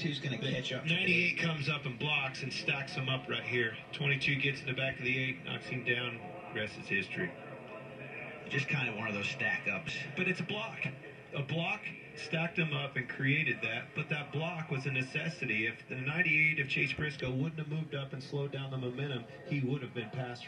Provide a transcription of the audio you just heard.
Who's going to catch up? 98 comes up and blocks and stacks him up right here. 22 gets in the back of the 8, knocks him down. Rest is history. Just kind of one of those stack ups. But it's a block. A block stacked him up and created that, but that block was a necessity. If the 98 of Chase Briscoe wouldn't have moved up and slowed down the momentum, he would have been past